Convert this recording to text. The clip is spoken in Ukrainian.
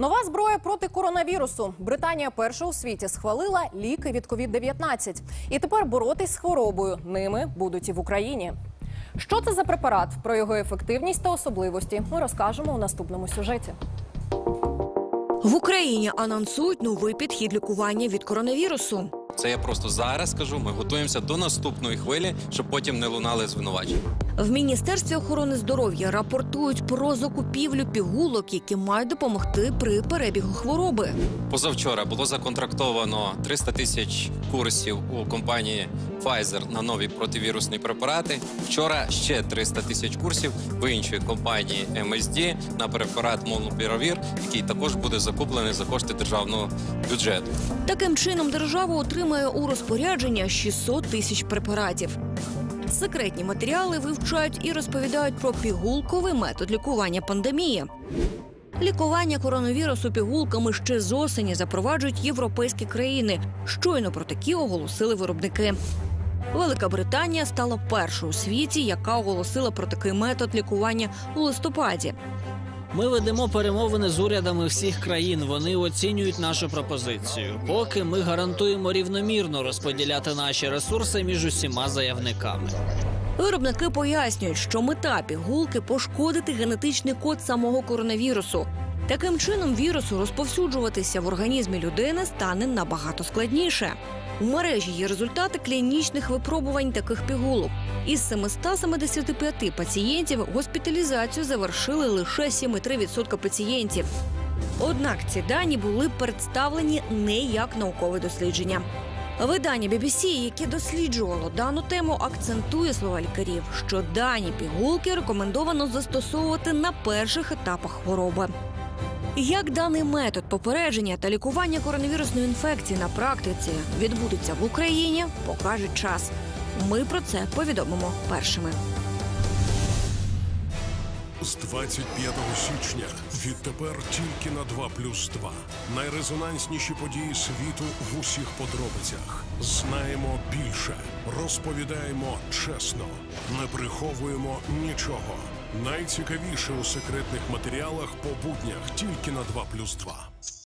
Нова зброя проти коронавірусу. Британія перша у світі схвалила ліки від COVID-19. І тепер боротись з хворобою ними будуть і в Україні. Що це за препарат? Про його ефективність та особливості ми розкажемо у наступному сюжеті. В Україні анонсують новий підхід лікування від коронавірусу. Це я просто зараз кажу. Ми готуємося до наступної хвилі, щоб потім не лунали звинувачення. В міністерстві охорони здоров'я рапортують про закупівлю пігулок, які мають допомогти при перебігу хвороби. Позавчора було законтрактовано 300 тисяч курсів у компанії Pfizer на нові противірусні препарати. Вчора ще 300 тисяч курсів в іншій компанії MSD на препарат Molnupiravir, який також буде закуплений за кошти державного бюджету. Таким чином держава отримає у розпорядження 600 тисяч препаратів. Секретні матеріали вивчають і розповідають про пігулковий метод лікування пандемії. Лікування коронавірусу пігулками ще з осені запроваджують європейські країни. Щойно про такі оголосили виробники. Велика Британія стала першою у світі, яка оголосила про такий метод лікування у листопаді. Ми ведемо перемовини з урядами всіх країн. Вони оцінюють нашу пропозицію. Поки ми гарантуємо рівномірно розподіляти наші ресурси між усіма заявниками. Виробники пояснюють, що мета пігулки пошкодити генетичний код самого коронавірусу. Таким чином, вірусу розповсюджуватися в організмі людини стане набагато складніше. У мережі є результати клінічних випробувань таких пігулок. Із 775 пацієнтів госпіталізацію завершили лише 7,3% пацієнтів. Однак ці дані були представлені не як наукове дослідження. Видання BBC, яке досліджувало дану тему, акцентує слова лікарів, що дані пігулки рекомендовано застосовувати на перших етапах хвороби. Як даний метод попередження та лікування коронавірусної інфекції на практиці відбудеться в Україні, покаже час. Ми про це повідомимо першими. З 25 січня відтепер тільки на 2 плюс 2. Найрезонансніші події світу в усіх подробицях. Знаємо більше, розповідаємо чесно, не приховуємо нічого. Найцікавіше у секретних матеріалах по буднях тільки на 2 плюс 2.